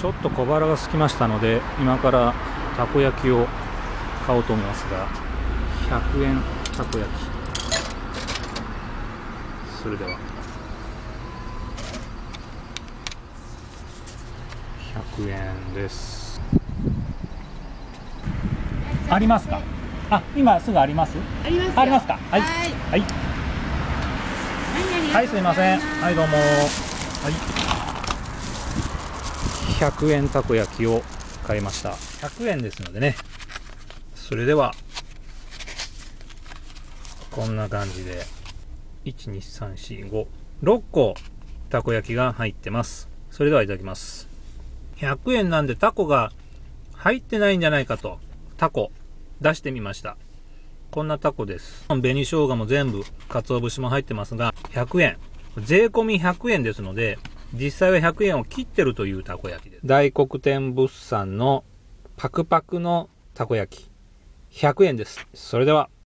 ちょっと小腹が空きましたので今からたこ焼きを買おうと思いますが100円たこ焼き。それでは。100円です。ありますか？あ今すぐあります？ありますか？はい。はい。はいすいません。はいどうも。はい100円たこ焼きを買いました。100円ですのでね。それではこんな感じで12345 6個たこ焼きが入ってます。それではいただきます。100円なんでタコが入ってないんじゃないかとタコ出してみました。こんなタコです。紅生姜も全部鰹節も入ってますが100円。税込み100円ですので実際は100円を切ってるというたこ焼きです。大黒天物産のパクパクのたこ焼き。100円です。それでは